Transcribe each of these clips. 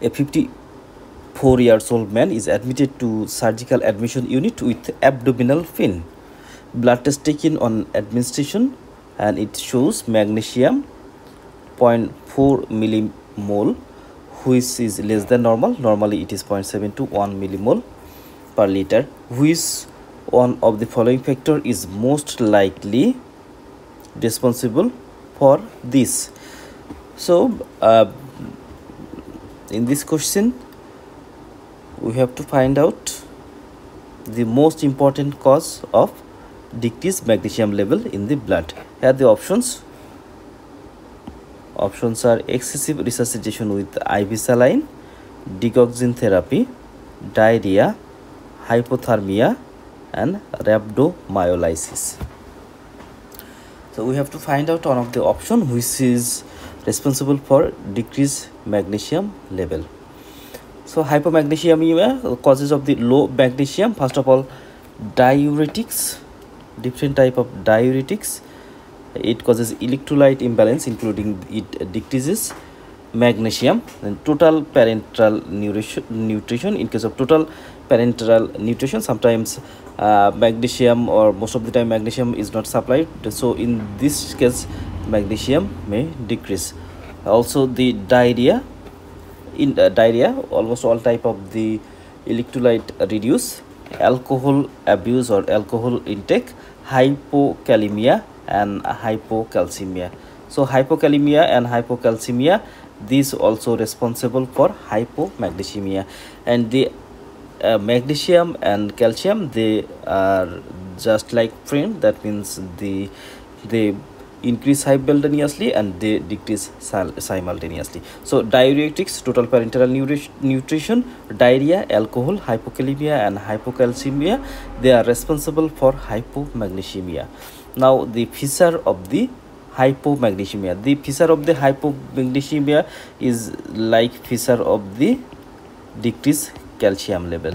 A 54 years old man is admitted to surgical admission unit with abdominal pain. Blood test taken on administration and it shows magnesium 0.4 millimole which is less than normal. Normally it is 0.7 to 1 millimole per liter. Which one of the following factor is most likely responsible for this? So uh, in this question we have to find out the most important cause of decreased magnesium level in the blood here are the options options are excessive resuscitation with IV saline digoxin therapy diarrhea hypothermia and rhabdomyolysis so we have to find out one of the option which is responsible for decreased magnesium level. So hypomagnesemia causes of the low magnesium. First of all diuretics different type of diuretics. It causes electrolyte imbalance including it decreases magnesium. And total parenteral nutrition. In case of total parenteral nutrition sometimes uh, magnesium or most of the time magnesium is not supplied. So in this case magnesium may decrease. Also the diarrhea in uh, diarrhea almost all type of the electrolyte reduce. Alcohol abuse or alcohol intake hypokalemia and hypocalcemia. So hypokalemia and hypocalcemia these also responsible for hypomagnesemia. And the uh, magnesium and calcium they are just like friend that means the they increase simultaneously and they decrease simultaneously. So diuretics total parenteral nutrition diarrhea alcohol hypokalemia and hypocalcemia they are responsible for hypomagnesemia. Now the feature of the hypomagnesemia. The feature of the hypomagnesemia is like feature of the decreased calcium level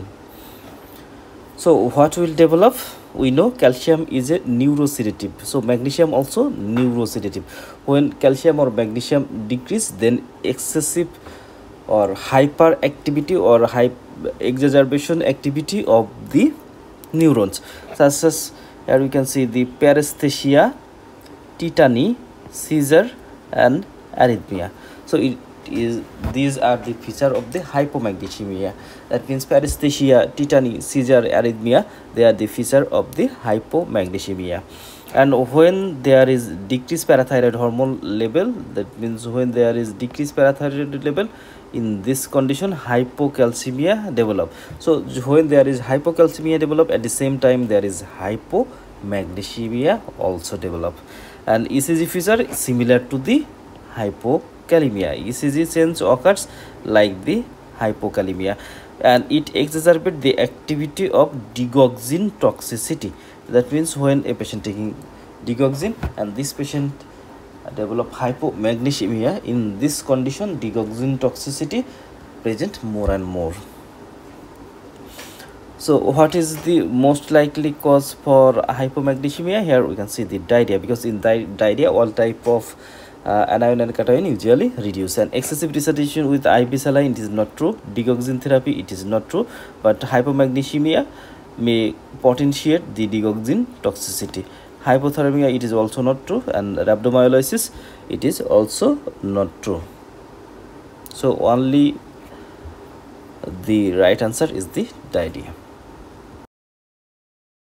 so what will develop we know calcium is a neurosedative so magnesium also neurosedative when calcium or magnesium decrease then excessive or hyperactivity or hyper exacerbation activity of the neurons such as here we can see the paresthesia tetany seizure and arrhythmia so it is these are the feature of the hypomagnesemia. That means paresthesia tetany seizure arrhythmia they are the feature of the hypomagnesemia. And when there is decreased parathyroid hormone level that means when there is decreased parathyroid level in this condition hypocalcemia develop. So when there is hypocalcemia develop at the same time there is hypomagnesemia also develop. And ecg feature similar to the hypo hypokalemia. Ecg change occurs like the hypokalemia and it exacerbates the activity of digoxin toxicity. That means when a patient taking digoxin and this patient develop hypomagnesemia in this condition digoxin toxicity present more and more. So what is the most likely cause for hypomagnesemia? Here we can see the diarrhea because in di diarrhea all type of uh, anion cation usually reduce. And excessive resuscitation with IV saline it is not true. Digoxin therapy it is not true. But hypomagnesemia may potentiate the digoxin toxicity. Hypothermia it is also not true. And rhabdomyolysis it is also not true. So only the right answer is the diarrhea